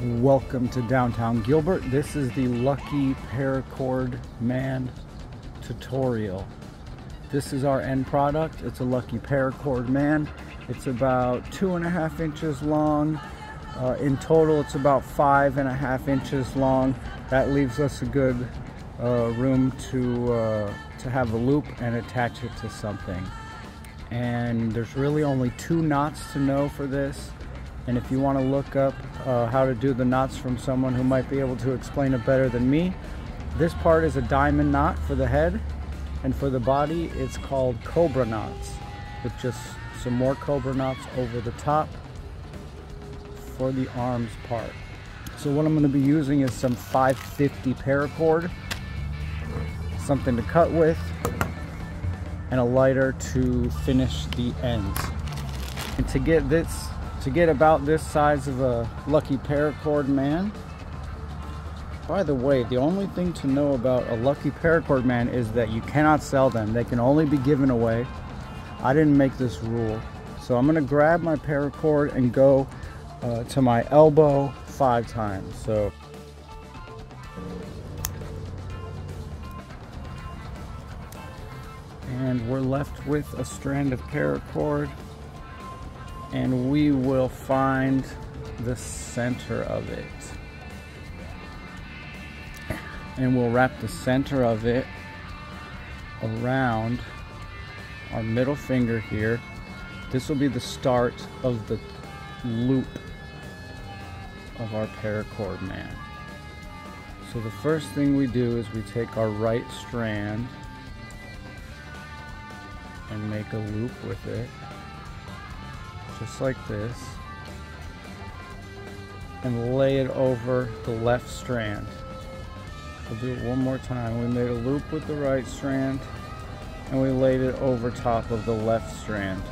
Welcome to downtown Gilbert. This is the Lucky Paracord Man tutorial. This is our end product. It's a Lucky Paracord Man. It's about two and a half inches long. Uh, in total, it's about five and a half inches long. That leaves us a good uh, room to, uh, to have a loop and attach it to something. And there's really only two knots to know for this. And if you want to look up uh, how to do the knots from someone who might be able to explain it better than me, this part is a diamond knot for the head, and for the body, it's called cobra knots, with just some more cobra knots over the top for the arms part. So what I'm going to be using is some 550 paracord, something to cut with, and a lighter to finish the ends. And to get this to get about this size of a lucky paracord man. By the way, the only thing to know about a lucky paracord man is that you cannot sell them. They can only be given away. I didn't make this rule. So I'm gonna grab my paracord and go uh, to my elbow five times. So and we're left with a strand of paracord and we will find the center of it. And we'll wrap the center of it around our middle finger here. This will be the start of the loop of our paracord man. So the first thing we do is we take our right strand and make a loop with it just like this and lay it over the left strand. We'll do it one more time. We made a loop with the right strand and we laid it over top of the left strand.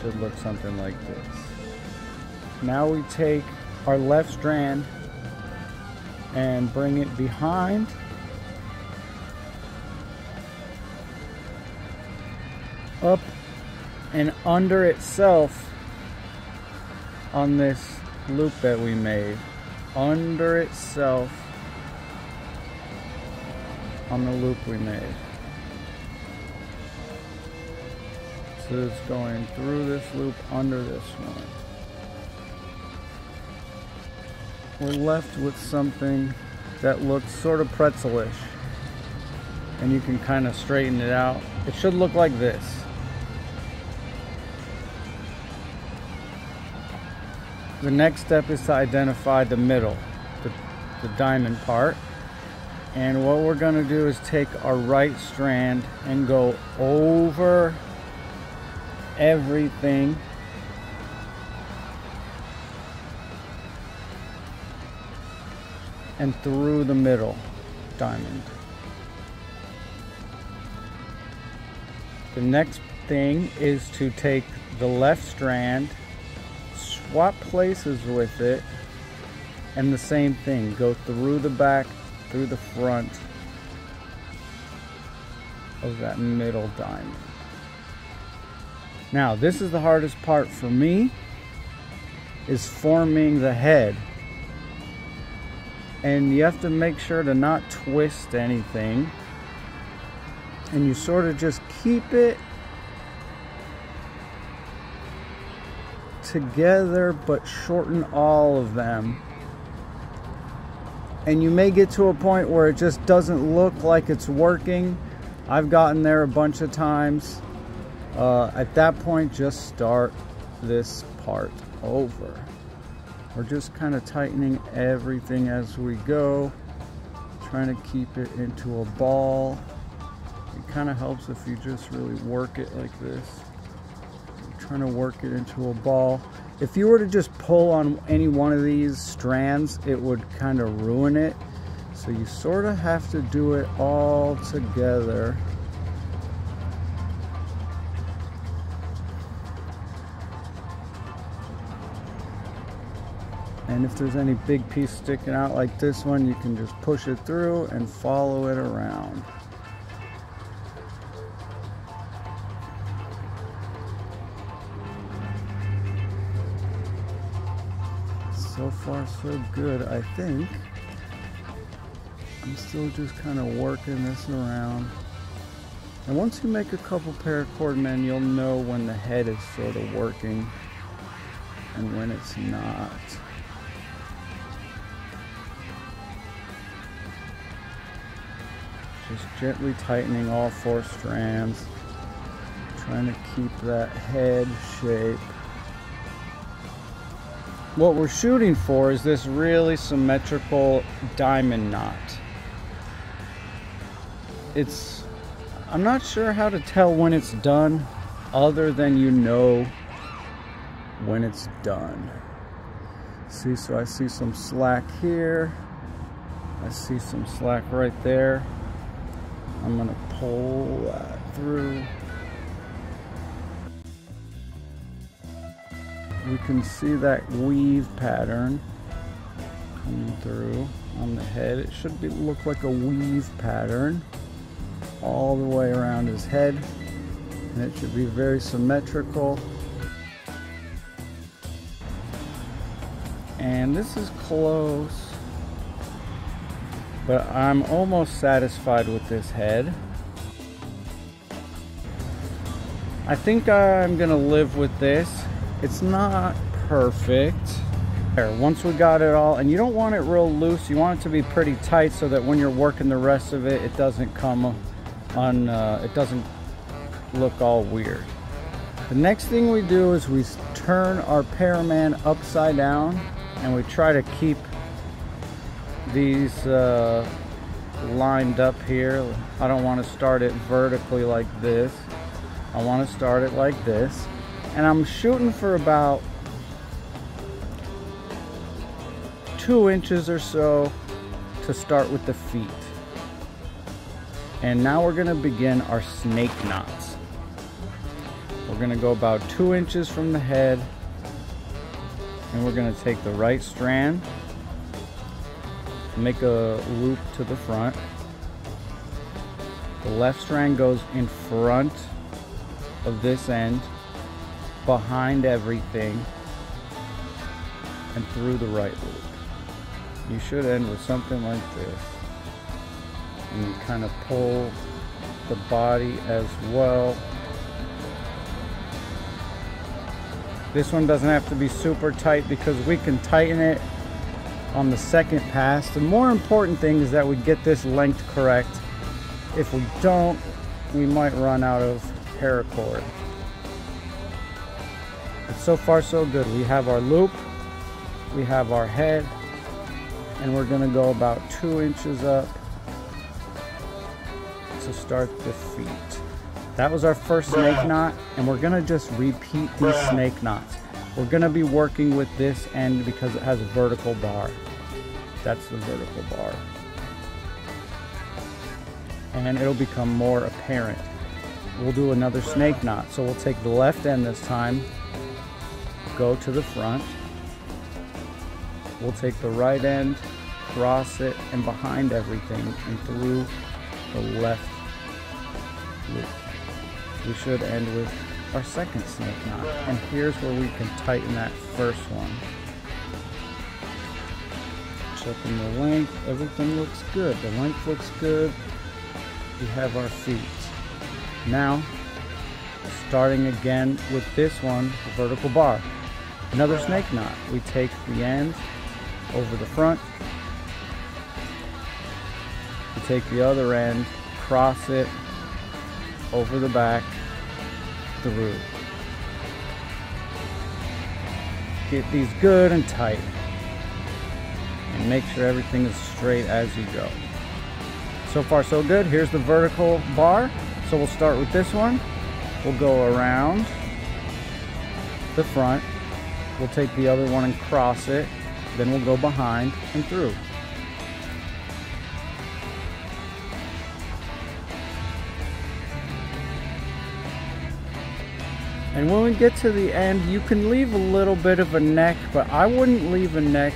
Should look something like this. Now we take our left strand and bring it behind up and under itself on this loop that we made under itself on the loop we made. So it's going through this loop under this one. We're left with something that looks sort of pretzelish and you can kind of straighten it out. It should look like this The next step is to identify the middle, the, the diamond part. And what we're going to do is take our right strand and go over everything and through the middle diamond. The next thing is to take the left strand swap places with it and the same thing. Go through the back through the front of that middle diamond. Now this is the hardest part for me is forming the head. And you have to make sure to not twist anything. And you sort of just keep it together but shorten all of them. And you may get to a point where it just doesn't look like it's working. I've gotten there a bunch of times. Uh, at that point, just start this part over. We're just kind of tightening everything as we go, trying to keep it into a ball. It kind of helps if you just really work it like this trying to work it into a ball. If you were to just pull on any one of these strands, it would kind of ruin it. So you sort of have to do it all together. And if there's any big piece sticking out like this one, you can just push it through and follow it around. So far so good, I think. I'm still just kind of working this around. And once you make a couple paracord men, you'll know when the head is sort of working and when it's not. Just gently tightening all four strands. Trying to keep that head shape. What we're shooting for is this really symmetrical diamond knot. It's, I'm not sure how to tell when it's done other than you know when it's done. See, so I see some slack here. I see some slack right there. I'm gonna pull that through. We can see that weave pattern coming through on the head. It should be, look like a weave pattern all the way around his head. And it should be very symmetrical. And this is close but I'm almost satisfied with this head. I think I'm gonna live with this. It's not perfect. There, once we got it all, and you don't want it real loose, you want it to be pretty tight so that when you're working the rest of it, it doesn't come on, uh, it doesn't look all weird. The next thing we do is we turn our Paraman upside down and we try to keep these uh, lined up here. I don't want to start it vertically like this. I want to start it like this. And I'm shooting for about two inches or so to start with the feet. And now we're gonna begin our snake knots. We're gonna go about two inches from the head and we're gonna take the right strand make a loop to the front. The left strand goes in front of this end, behind everything, and through the right loop. You should end with something like this. And you kind of pull the body as well. This one doesn't have to be super tight because we can tighten it on the second pass. The more important thing is that we get this length correct. If we don't, we might run out of paracord. But so far so good. We have our loop, we have our head, and we're gonna go about two inches up to start the feet. That was our first snake knot, and we're gonna just repeat these snake knots. We're gonna be working with this end because it has a vertical bar. That's the vertical bar. And it'll become more apparent. We'll do another snake knot. So we'll take the left end this time, go to the front. We'll take the right end, cross it, and behind everything, and through the left loop. We should end with our second snake knot. And here's where we can tighten that first one. Checking the length, everything looks good. The length looks good. We have our feet. Now, starting again with this one, the vertical bar. Another snake knot. We take the end over the front. We take the other end, cross it over the back, through. Get these good and tight. And make sure everything is straight as you go. So far so good. Here's the vertical bar. So we'll start with this one. We'll go around the front. We'll take the other one and cross it. Then we'll go behind and through. And when we get to the end, you can leave a little bit of a neck, but I wouldn't leave a neck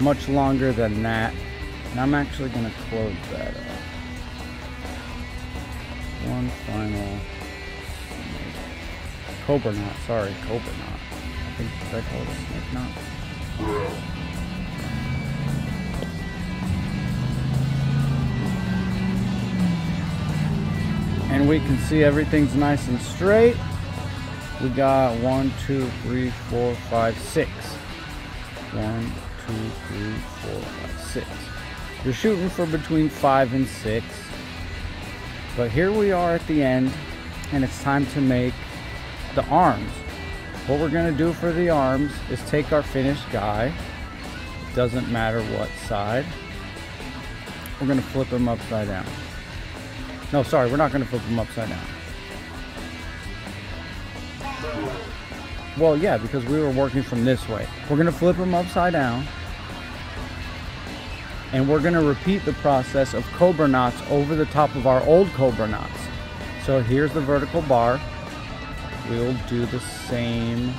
much longer than that. And I'm actually going to close that up. One final cobra knot, sorry, cobra knot. I think I call it a. And we can see everything's nice and straight. We got one, two, three, four, five, six. One, two, three, four, five, six. You're shooting for between five and six. But here we are at the end, and it's time to make the arms. What we're gonna do for the arms is take our finished guy, it doesn't matter what side, we're gonna flip him upside down. No, sorry, we're not gonna flip him upside down. Well, yeah, because we were working from this way. We're gonna flip him upside down, and we're gonna repeat the process of cobra knots over the top of our old cobra knots. So here's the vertical bar, we'll do the same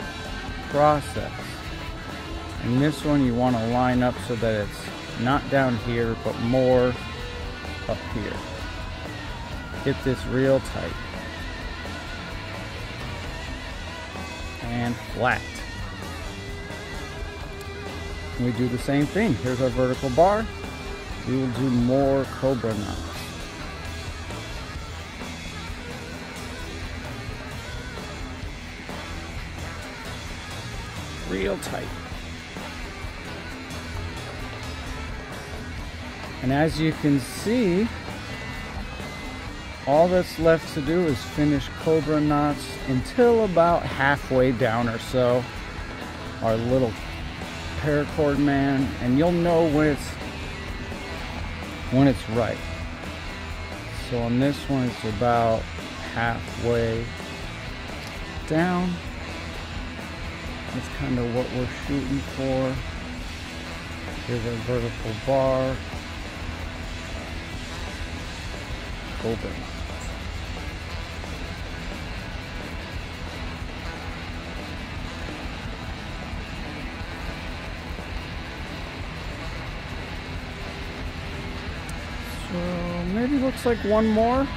process. And this one you want to line up so that it's not down here, but more up here. Get this real tight. And flat. And we do the same thing. Here's our vertical bar. We will do more cobra knots. Real tight. And as you can see, all that's left to do is finish cobra knots until about halfway down or so. Our little paracord man, and you'll know when it's when it's right. So on this one, it's about halfway down. That's kind of what we're shooting for. Here's our vertical bar. Open. So maybe looks like one more.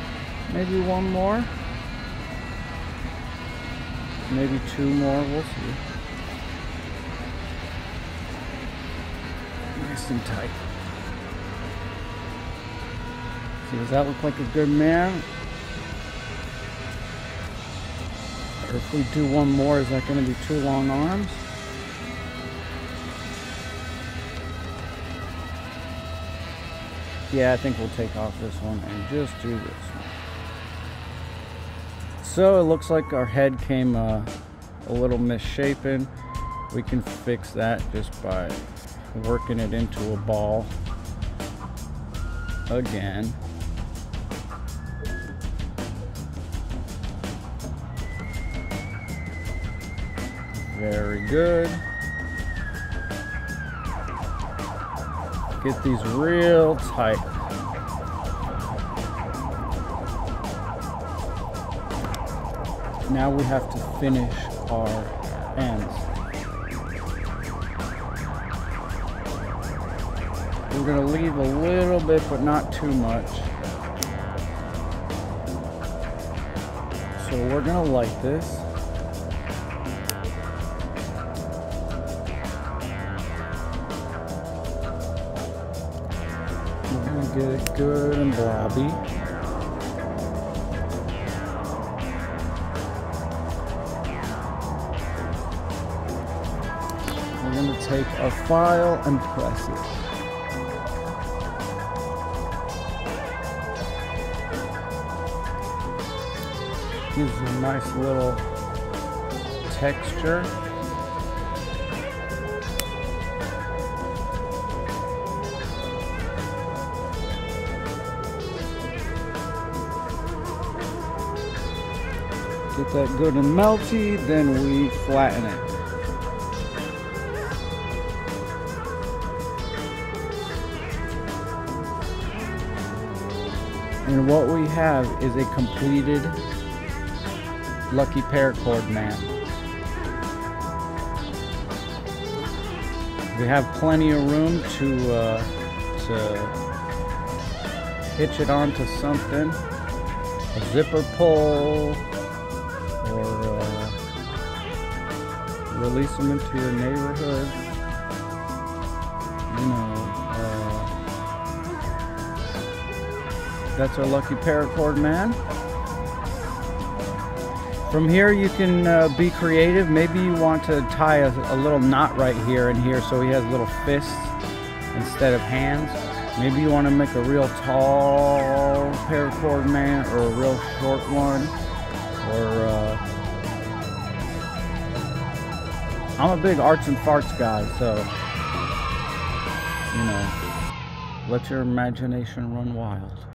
Maybe one more. Maybe two more. We'll see. And tight. See, does that look like a good man? Or if we do one more, is that going to be two long arms? Yeah, I think we'll take off this one and just do this one. So it looks like our head came uh, a little misshapen. We can fix that just by working it into a ball again. Very good. Get these real tight. Now we have to finish our ends. We're to leave a little bit, but not too much. So we're to light this. We're to get it good and blobby. We're going to take our file and press it. Gives a nice little texture. Get that good and melty, then we flatten it. And what we have is a completed lucky paracord man. We have plenty of room to uh, to hitch it onto something, a zipper pull, or uh, release them into your neighborhood. you know, uh, that's our lucky paracord man. From here you can uh, be creative. Maybe you want to tie a, a, little knot right here and here so he has little fists instead of hands. Maybe you want to make a real tall paracord man or a real short one. Or uh, I'm a big arts and farts guy, so you know, let your imagination run wild.